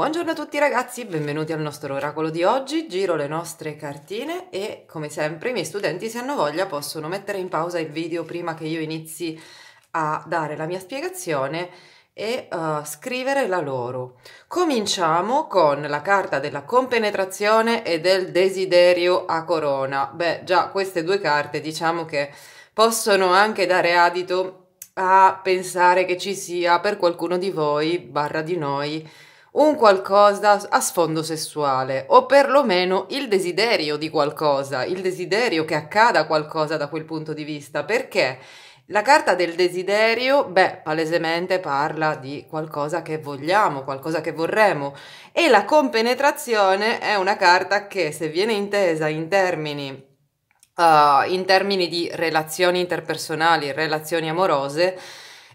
Buongiorno a tutti ragazzi, benvenuti al nostro oracolo di oggi. Giro le nostre cartine e come sempre i miei studenti se hanno voglia possono mettere in pausa il video prima che io inizi a dare la mia spiegazione e uh, scrivere la loro. Cominciamo con la carta della compenetrazione e del desiderio a corona. Beh, già queste due carte diciamo che possono anche dare adito a pensare che ci sia per qualcuno di voi, barra di noi, un qualcosa a sfondo sessuale o perlomeno il desiderio di qualcosa, il desiderio che accada qualcosa da quel punto di vista, perché? La carta del desiderio, beh, palesemente parla di qualcosa che vogliamo, qualcosa che vorremmo. E la compenetrazione è una carta che se viene intesa in termini uh, in termini di relazioni interpersonali, relazioni amorose,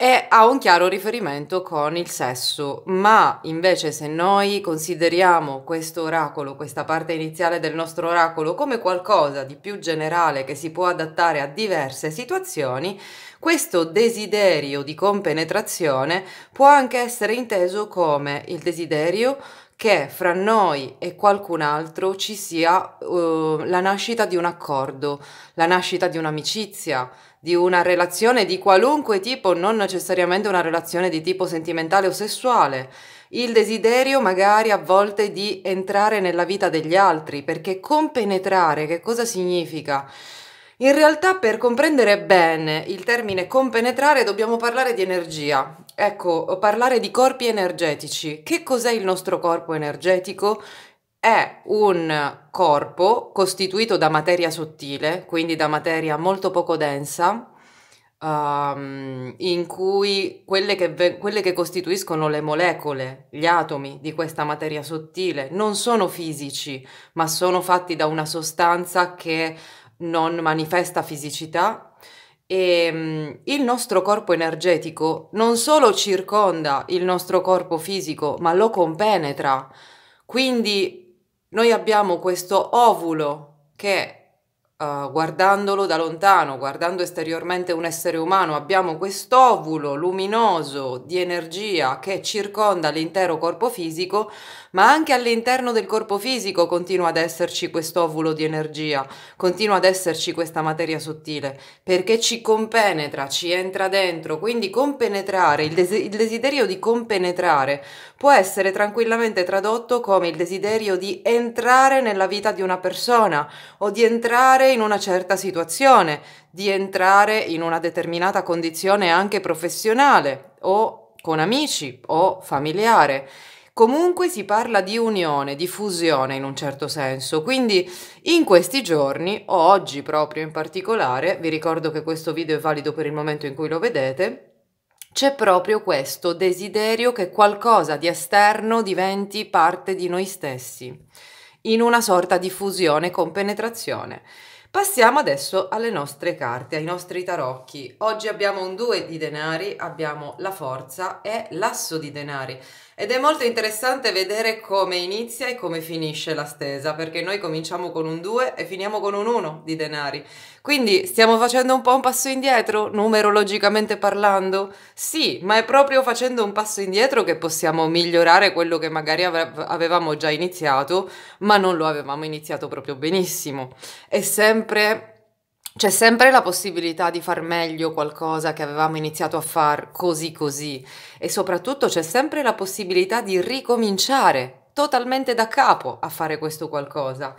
e ha un chiaro riferimento con il sesso, ma invece se noi consideriamo questo oracolo, questa parte iniziale del nostro oracolo come qualcosa di più generale che si può adattare a diverse situazioni, questo desiderio di compenetrazione può anche essere inteso come il desiderio che fra noi e qualcun altro ci sia uh, la nascita di un accordo, la nascita di un'amicizia, di una relazione di qualunque tipo, non necessariamente una relazione di tipo sentimentale o sessuale. Il desiderio magari a volte di entrare nella vita degli altri, perché compenetrare che cosa significa? In realtà per comprendere bene il termine compenetrare dobbiamo parlare di energia. Ecco, parlare di corpi energetici. Che cos'è il nostro corpo energetico? è un corpo costituito da materia sottile, quindi da materia molto poco densa, um, in cui quelle che, quelle che costituiscono le molecole, gli atomi di questa materia sottile, non sono fisici, ma sono fatti da una sostanza che non manifesta fisicità. E um, il nostro corpo energetico non solo circonda il nostro corpo fisico, ma lo compenetra. Quindi noi abbiamo questo ovulo che Uh, guardandolo da lontano, guardando esteriormente un essere umano, abbiamo quest'ovulo luminoso di energia che circonda l'intero corpo fisico, ma anche all'interno del corpo fisico continua ad esserci quest'ovulo di energia, continua ad esserci questa materia sottile, perché ci compenetra, ci entra dentro, quindi compenetrare, il, des- il desiderio di compenetrare può essere tranquillamente tradotto come il desiderio di entrare nella vita di una persona o di entrare in una certa situazione, di entrare in una determinata condizione anche professionale o con amici o familiare. Comunque si parla di unione, di fusione in un certo senso, quindi in questi giorni, o oggi proprio in particolare, vi ricordo che questo video è valido per il momento in cui lo vedete, c'è proprio questo desiderio che qualcosa di esterno diventi parte di noi stessi, in una sorta di fusione con penetrazione. Passiamo adesso alle nostre carte, ai nostri tarocchi. Oggi abbiamo un 2 di denari, abbiamo la forza e l'asso di denari. Ed è molto interessante vedere come inizia e come finisce la stesa, perché noi cominciamo con un 2 e finiamo con un 1 di denari. Quindi stiamo facendo un po' un passo indietro, numerologicamente parlando? Sì, ma è proprio facendo un passo indietro che possiamo migliorare quello che magari avevamo già iniziato, ma non lo avevamo iniziato proprio benissimo. È sempre c'è sempre la possibilità di far meglio qualcosa che avevamo iniziato a far così così e soprattutto c'è sempre la possibilità di ricominciare totalmente da capo a fare questo qualcosa.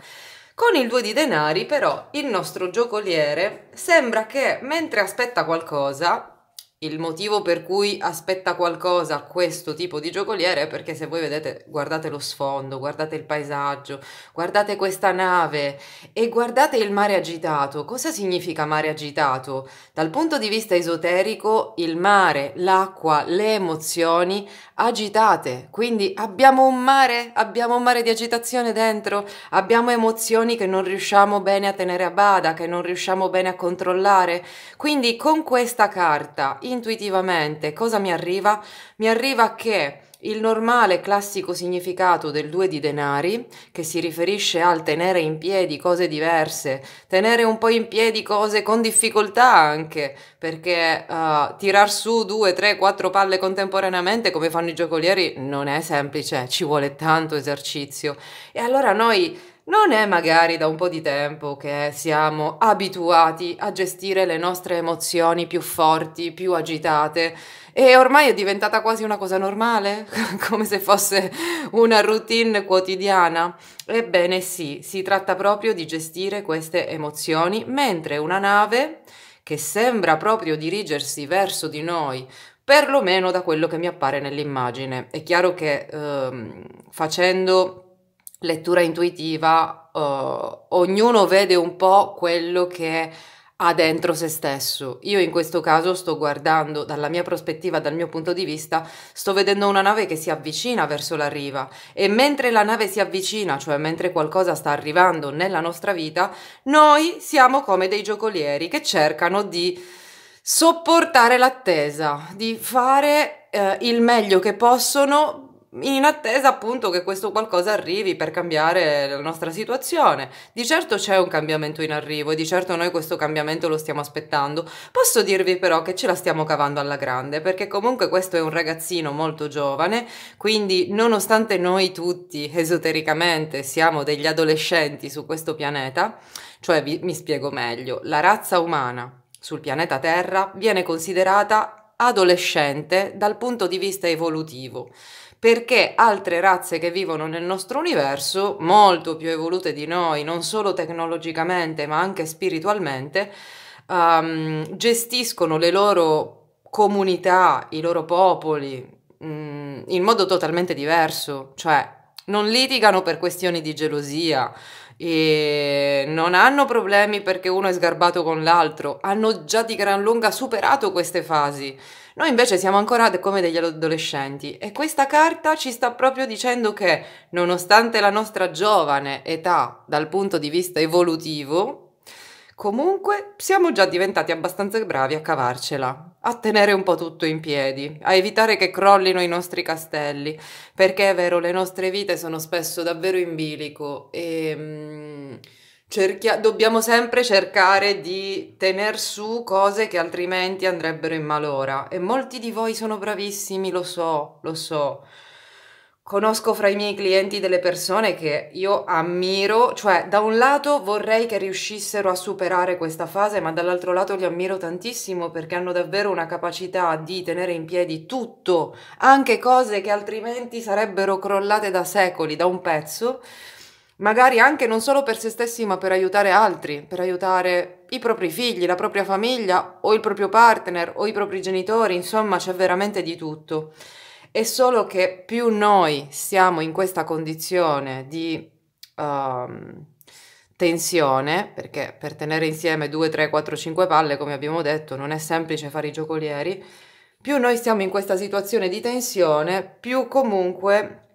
Con il due di denari però il nostro giocoliere sembra che mentre aspetta qualcosa il motivo per cui aspetta qualcosa questo tipo di giocoliere è perché se voi vedete, guardate lo sfondo, guardate il paesaggio, guardate questa nave e guardate il mare agitato. Cosa significa mare agitato? Dal punto di vista esoterico, il mare, l'acqua, le emozioni agitate. Quindi abbiamo un mare, abbiamo un mare di agitazione dentro, abbiamo emozioni che non riusciamo bene a tenere a bada, che non riusciamo bene a controllare. Quindi con questa carta intuitivamente cosa mi arriva? Mi arriva che il normale classico significato del due di denari, che si riferisce al tenere in piedi cose diverse, tenere un po' in piedi cose con difficoltà anche, perché uh, tirar su due, tre, quattro palle contemporaneamente come fanno i giocolieri non è semplice, ci vuole tanto esercizio. E allora noi non è magari da un po' di tempo che siamo abituati a gestire le nostre emozioni più forti, più agitate e ormai è diventata quasi una cosa normale, come se fosse una routine quotidiana. Ebbene sì, si tratta proprio di gestire queste emozioni, mentre una nave che sembra proprio dirigersi verso di noi, perlomeno da quello che mi appare nell'immagine. È chiaro che ehm, facendo lettura intuitiva, uh, ognuno vede un po' quello che ha dentro se stesso. Io in questo caso sto guardando dalla mia prospettiva, dal mio punto di vista, sto vedendo una nave che si avvicina verso la riva e mentre la nave si avvicina, cioè mentre qualcosa sta arrivando nella nostra vita, noi siamo come dei giocolieri che cercano di sopportare l'attesa, di fare eh, il meglio che possono in attesa appunto che questo qualcosa arrivi per cambiare la nostra situazione. Di certo c'è un cambiamento in arrivo e di certo noi questo cambiamento lo stiamo aspettando. Posso dirvi però che ce la stiamo cavando alla grande perché comunque questo è un ragazzino molto giovane, quindi nonostante noi tutti esotericamente siamo degli adolescenti su questo pianeta, cioè vi, mi spiego meglio, la razza umana sul pianeta Terra viene considerata adolescente dal punto di vista evolutivo perché altre razze che vivono nel nostro universo, molto più evolute di noi, non solo tecnologicamente ma anche spiritualmente, um, gestiscono le loro comunità, i loro popoli um, in modo totalmente diverso, cioè non litigano per questioni di gelosia, e non hanno problemi perché uno è sgarbato con l'altro, hanno già di gran lunga superato queste fasi. Noi invece siamo ancora come degli adolescenti e questa carta ci sta proprio dicendo che nonostante la nostra giovane età dal punto di vista evolutivo, Comunque siamo già diventati abbastanza bravi a cavarcela, a tenere un po' tutto in piedi, a evitare che crollino i nostri castelli, perché è vero, le nostre vite sono spesso davvero in bilico e mm, cerchia- dobbiamo sempre cercare di tener su cose che altrimenti andrebbero in malora. E molti di voi sono bravissimi, lo so, lo so. Conosco fra i miei clienti delle persone che io ammiro, cioè da un lato vorrei che riuscissero a superare questa fase, ma dall'altro lato li ammiro tantissimo perché hanno davvero una capacità di tenere in piedi tutto, anche cose che altrimenti sarebbero crollate da secoli, da un pezzo, magari anche non solo per se stessi, ma per aiutare altri, per aiutare i propri figli, la propria famiglia o il proprio partner o i propri genitori, insomma c'è veramente di tutto. È solo che più noi siamo in questa condizione di um, tensione, perché per tenere insieme 2, 3, 4, 5 palle, come abbiamo detto, non è semplice fare i giocolieri, più noi stiamo in questa situazione di tensione, più comunque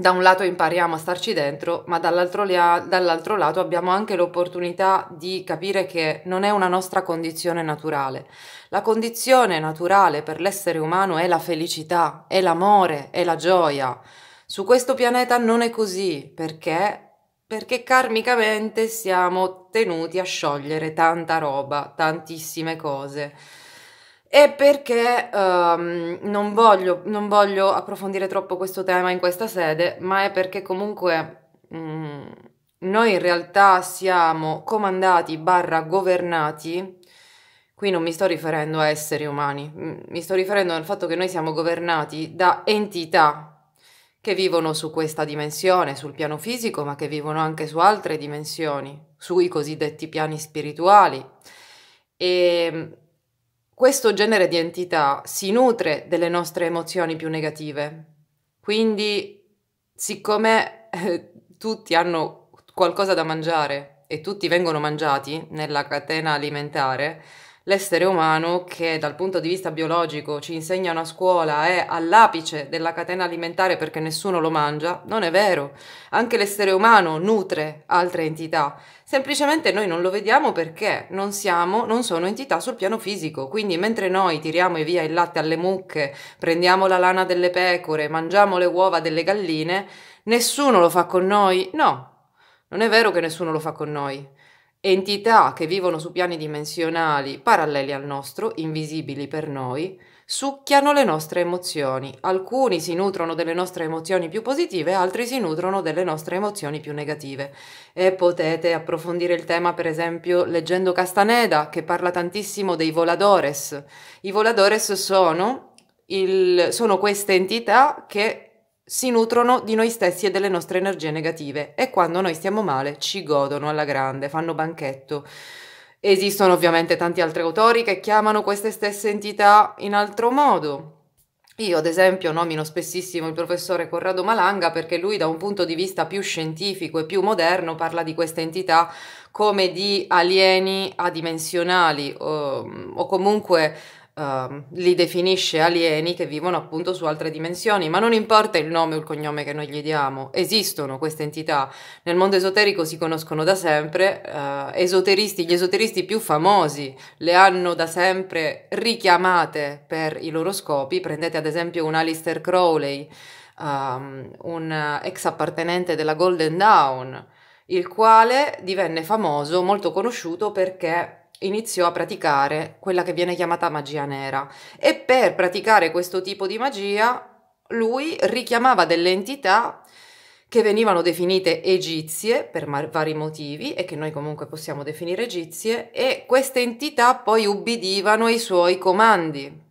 da un lato impariamo a starci dentro, ma dall'altro, dall'altro, lato abbiamo anche l'opportunità di capire che non è una nostra condizione naturale. La condizione naturale per l'essere umano è la felicità, è l'amore, è la gioia. Su questo pianeta non è così perché perché karmicamente siamo tenuti a sciogliere tanta roba, tantissime cose. E perché um, non, voglio, non, voglio, approfondire troppo questo tema in questa sede, ma è perché comunque um, noi in realtà siamo comandati barra governati, qui non mi sto riferendo a esseri umani, mi sto riferendo al fatto che noi siamo governati da entità che vivono su questa dimensione, sul piano fisico, ma che vivono anche su altre dimensioni, sui cosiddetti piani spirituali. E questo genere di entità si nutre delle nostre emozioni più negative. Quindi, siccome eh, tutti hanno qualcosa da mangiare e tutti vengono mangiati nella catena alimentare, l'essere umano che dal punto di vista biologico ci insegna una scuola è all'apice della catena alimentare perché nessuno lo mangia, non è vero. Anche l'essere umano nutre altre entità. Semplicemente noi non lo vediamo perché non siamo, non sono entità sul piano fisico. Quindi mentre noi tiriamo via il latte alle mucche, prendiamo la lana delle pecore, mangiamo le uova delle galline, nessuno lo fa con noi? No, non è vero che nessuno lo fa con noi entità che vivono su piani dimensionali paralleli al nostro, invisibili per noi, succhiano le nostre emozioni. Alcuni si nutrono delle nostre emozioni più positive, altri si nutrono delle nostre emozioni più negative. E potete approfondire il tema, per esempio, leggendo Castaneda, che parla tantissimo dei voladores. I voladores sono, il, sono queste entità che si nutrono di noi stessi e delle nostre energie negative e quando noi stiamo male ci godono alla grande, fanno banchetto. Esistono ovviamente tanti altri autori che chiamano queste stesse entità in altro modo. Io ad esempio nomino spessissimo il professore Corrado Malanga perché lui da un punto di vista più scientifico e più moderno parla di queste entità come di alieni adimensionali o, o comunque uh, li definisce alieni che vivono appunto su altre dimensioni, ma non importa il nome o il cognome che noi gli diamo, esistono queste entità. Nel mondo esoterico si conoscono da sempre, uh, esoteristi, gli esoteristi più famosi le hanno da sempre richiamate per i loro scopi, prendete ad esempio un Alistair Crowley, um, un ex appartenente della Golden Dawn, il quale divenne famoso, molto conosciuto perché iniziò a praticare quella che viene chiamata magia nera e per praticare questo tipo di magia lui richiamava delle entità che venivano definite egizie per vari motivi e che noi comunque possiamo definire egizie e queste entità poi ubbidivano ai suoi comandi.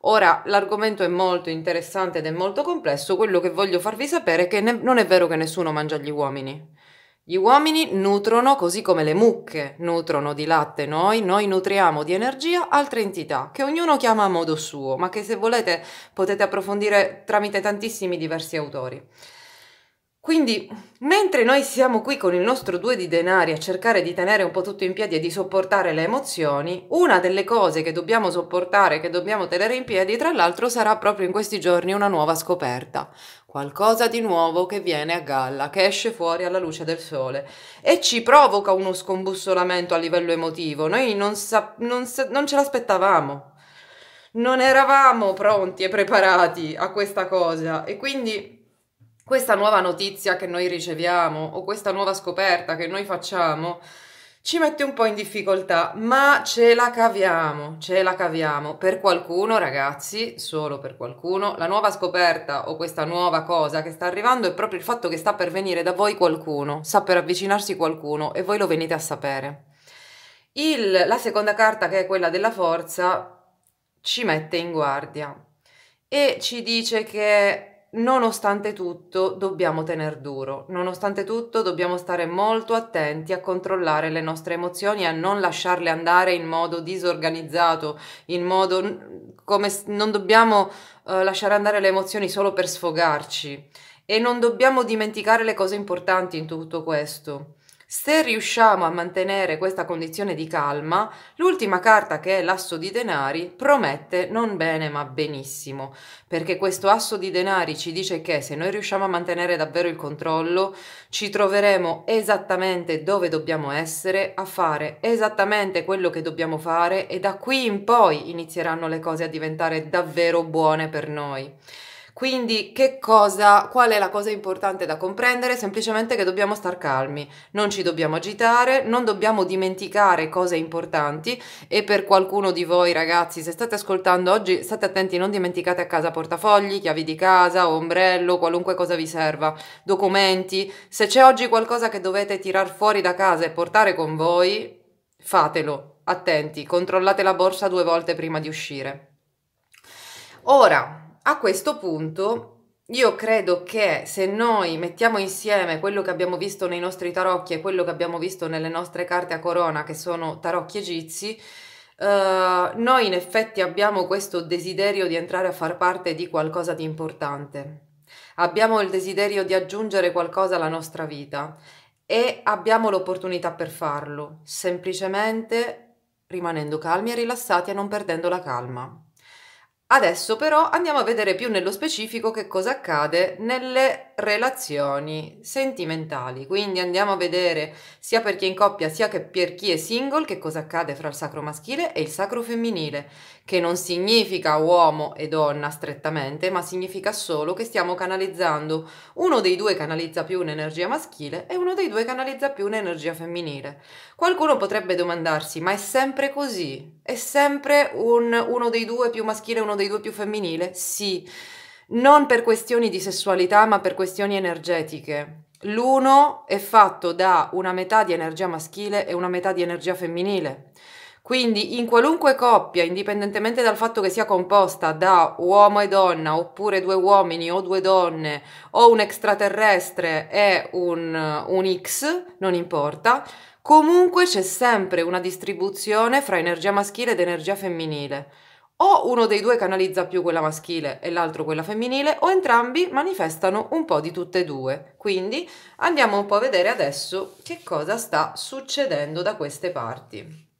Ora, l'argomento è molto interessante ed è molto complesso, quello che voglio farvi sapere è che ne- non è vero che nessuno mangia gli uomini. Gli uomini nutrono così come le mucche nutrono di latte noi, noi nutriamo di energia altre entità che ognuno chiama a modo suo, ma che se volete potete approfondire tramite tantissimi diversi autori. Quindi, mentre noi siamo qui con il nostro due di denari a cercare di tenere un po' tutto in piedi e di sopportare le emozioni, una delle cose che dobbiamo sopportare, che dobbiamo tenere in piedi, tra l'altro, sarà proprio in questi giorni una nuova scoperta. Qualcosa di nuovo che viene a galla, che esce fuori alla luce del sole e ci provoca uno scombussolamento a livello emotivo. Noi non, sa- non, sa- non ce l'aspettavamo. Non eravamo pronti e preparati a questa cosa e quindi questa nuova notizia che noi riceviamo o questa nuova scoperta che noi facciamo ci mette un po' in difficoltà, ma ce la caviamo, ce la caviamo. Per qualcuno, ragazzi, solo per qualcuno, la nuova scoperta o questa nuova cosa che sta arrivando è proprio il fatto che sta per venire da voi qualcuno, sta per avvicinarsi qualcuno e voi lo venite a sapere. Il, la seconda carta, che è quella della forza, ci mette in guardia e ci dice che nonostante tutto dobbiamo tener duro, nonostante tutto dobbiamo stare molto attenti a controllare le nostre emozioni e a non lasciarle andare in modo disorganizzato, in modo come non dobbiamo uh, lasciare andare le emozioni solo per sfogarci e non dobbiamo dimenticare le cose importanti in tutto questo. Se riusciamo a mantenere questa condizione di calma, l'ultima carta che è l'asso di denari promette non bene ma benissimo, perché questo asso di denari ci dice che se noi riusciamo a mantenere davvero il controllo, ci troveremo esattamente dove dobbiamo essere, a fare esattamente quello che dobbiamo fare e da qui in poi inizieranno le cose a diventare davvero buone per noi. Quindi che cosa, qual è la cosa importante da comprendere? Semplicemente che dobbiamo star calmi, non ci dobbiamo agitare, non dobbiamo dimenticare cose importanti e per qualcuno di voi ragazzi, se state ascoltando oggi, state attenti, non dimenticate a casa portafogli, chiavi di casa, ombrello, qualunque cosa vi serva, documenti. Se c'è oggi qualcosa che dovete tirar fuori da casa e portare con voi, fatelo. Attenti, controllate la borsa due volte prima di uscire. Ora, a questo punto io credo che se noi mettiamo insieme quello che abbiamo visto nei nostri tarocchi e quello che abbiamo visto nelle nostre carte a corona, che sono tarocchi egizi, Uh, noi in effetti abbiamo questo desiderio di entrare a far parte di qualcosa di importante. Abbiamo il desiderio di aggiungere qualcosa alla nostra vita e abbiamo l'opportunità per farlo. Semplicemente rimanendo calmi e rilassati e non perdendo la calma. Adesso però andiamo a vedere più nello specifico che cosa accade nelle relazioni sentimentali. Quindi andiamo a vedere sia per chi è in coppia sia che per chi è single che cosa accade fra il sacro maschile e il sacro femminile, che non significa uomo e donna strettamente, ma significa solo che stiamo canalizzando uno dei due canalizza più un'energia maschile e uno dei due canalizza più un'energia femminile. Qualcuno potrebbe domandarsi, ma è sempre così? È sempre un, uno dei due più maschile e uno dei due più femminile? Sì, non per questioni di sessualità, ma per questioni energetiche. L'uno è fatto da una metà di energia maschile e una metà di energia femminile. Quindi in qualunque coppia, indipendentemente dal fatto che sia composta da uomo e donna, oppure due uomini o due donne, o un extraterrestre e un, un X, non importa, comunque c'è sempre una distribuzione fra energia maschile ed energia femminile. O uno dei due canalizza più quella maschile e l'altro quella femminile, o entrambi manifestano un po' di tutte e due. Quindi andiamo un po' a vedere adesso che cosa sta succedendo da queste parti.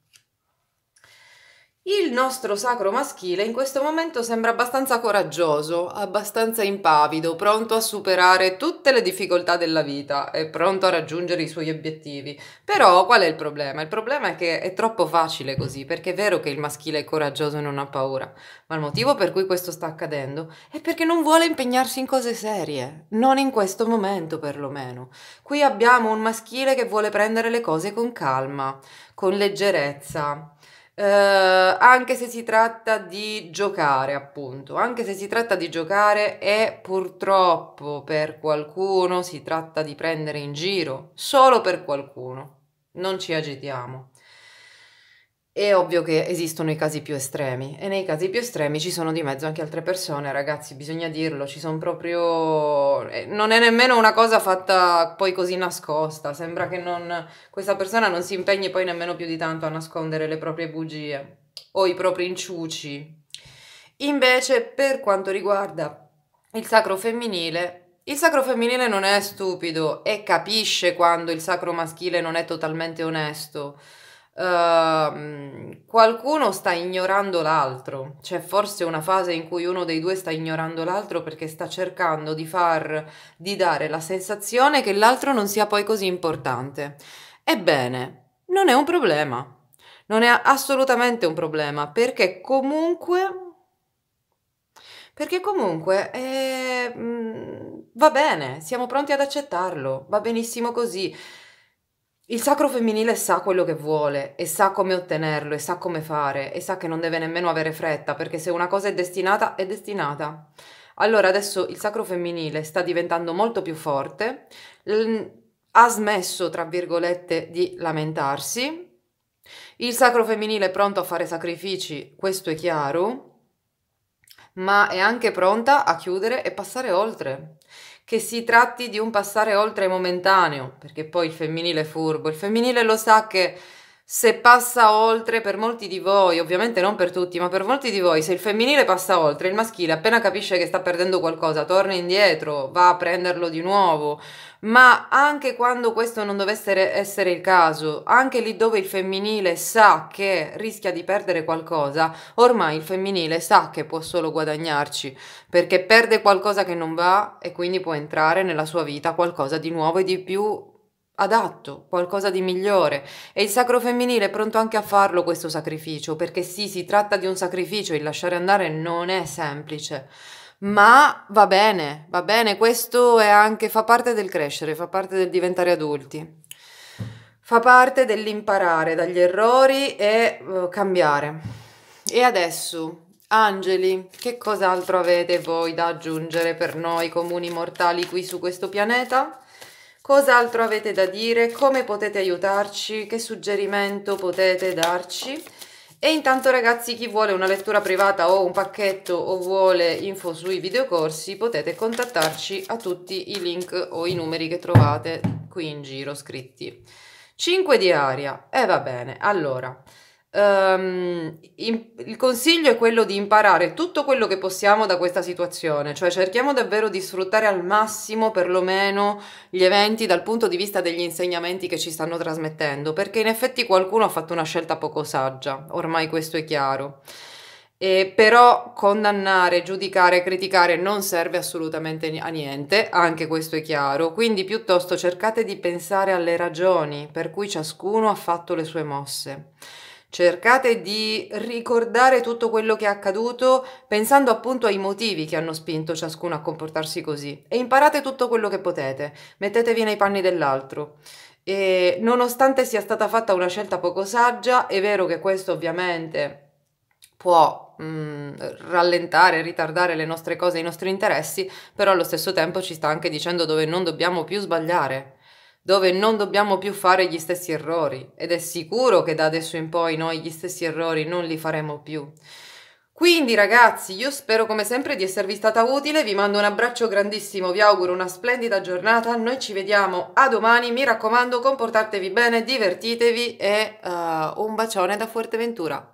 Il nostro sacro maschile in questo momento sembra abbastanza coraggioso, abbastanza impavido, pronto a superare tutte le difficoltà della vita e pronto a raggiungere i suoi obiettivi. Però qual è il problema? Il problema è che è troppo facile così, perché è vero che il maschile è coraggioso e non ha paura, ma il motivo per cui questo sta accadendo è perché non vuole impegnarsi in cose serie, non in questo momento perlomeno. Qui abbiamo un maschile che vuole prendere le cose con calma, con leggerezza eh, anche se si tratta di giocare, appunto, anche se si tratta di giocare e purtroppo per qualcuno si tratta di prendere in giro, solo per qualcuno. Non ci agitiamo. È ovvio che esistono i casi più estremi e nei casi più estremi ci sono di mezzo anche altre persone, ragazzi, bisogna dirlo, ci sono proprio... Eh, non è nemmeno una cosa fatta poi così nascosta, sembra che non... questa persona non si impegni poi nemmeno più di tanto a nascondere le proprie bugie o i propri inciuci. Invece, per quanto riguarda il sacro femminile, il sacro femminile non è stupido e capisce quando il sacro maschile non è totalmente onesto Uh, qualcuno sta ignorando l'altro, c'è forse una fase in cui uno dei due sta ignorando l'altro perché sta cercando di far di dare la sensazione che l'altro non sia poi così importante. Ebbene, non è un problema. Non è assolutamente un problema perché comunque perché comunque eh, va bene, siamo pronti ad accettarlo, va benissimo così. Il sacro femminile sa quello che vuole e sa come ottenerlo e sa come fare e sa che non deve nemmeno avere fretta perché se una cosa è destinata è destinata. Allora adesso il sacro femminile sta diventando molto più forte, ha smesso tra virgolette di lamentarsi, il sacro femminile è pronto a fare sacrifici, questo è chiaro, ma è anche pronta a chiudere e passare oltre che si tratti di un passare oltre momentaneo, perché poi il femminile è furbo, il femminile lo sa che se passa oltre per molti di voi, ovviamente non per tutti, ma per molti di voi, se il femminile passa oltre, il maschile appena capisce che sta perdendo qualcosa, torna indietro, va a prenderlo di nuovo, ma anche quando questo non dovesse essere il caso, anche lì dove il femminile sa che rischia di perdere qualcosa, ormai il femminile sa che può solo guadagnarci, perché perde qualcosa che non va e quindi può entrare nella sua vita qualcosa di nuovo e di più adatto, qualcosa di migliore. E il sacro femminile è pronto anche a farlo questo sacrificio, perché sì, si tratta di un sacrificio, il lasciare andare non è semplice. Ma va bene, va bene, questo è anche, fa parte del crescere, fa parte del diventare adulti, fa parte dell'imparare dagli errori e uh, cambiare. E adesso, angeli, che cos'altro avete voi da aggiungere per noi comuni mortali qui su questo pianeta? Cos'altro avete da dire? Come potete aiutarci? Che suggerimento potete darci? E intanto ragazzi chi vuole una lettura privata o un pacchetto o vuole info sui videocorsi potete contattarci a tutti i link o i numeri che trovate qui in giro scritti. 5 di aria, e eh, va bene, allora Um, in, il consiglio è quello di imparare tutto quello che possiamo da questa situazione, cioè cerchiamo davvero di sfruttare al massimo perlomeno gli eventi dal punto di vista degli insegnamenti che ci stanno trasmettendo, perché in effetti qualcuno ha fatto una scelta poco saggia, ormai questo è chiaro. E però condannare, giudicare, criticare non serve assolutamente a niente, anche questo è chiaro, quindi piuttosto cercate di pensare alle ragioni per cui ciascuno ha fatto le sue mosse. Cercate di ricordare tutto quello che è accaduto pensando appunto ai motivi che hanno spinto ciascuno a comportarsi così. E imparate tutto quello che potete, mettetevi nei panni dell'altro. E nonostante sia stata fatta una scelta poco saggia, è vero che questo ovviamente può mh, mm, rallentare, ritardare le nostre cose, i nostri interessi, però allo stesso tempo ci sta anche dicendo dove non dobbiamo più sbagliare dove non dobbiamo più fare gli stessi errori ed è sicuro che da adesso in poi noi gli stessi errori non li faremo più. Quindi ragazzi, io spero come sempre di esservi stata utile, vi mando un abbraccio grandissimo, vi auguro una splendida giornata, noi ci vediamo a domani, mi raccomando comportatevi bene, divertitevi e uh, un bacione da Fuerteventura.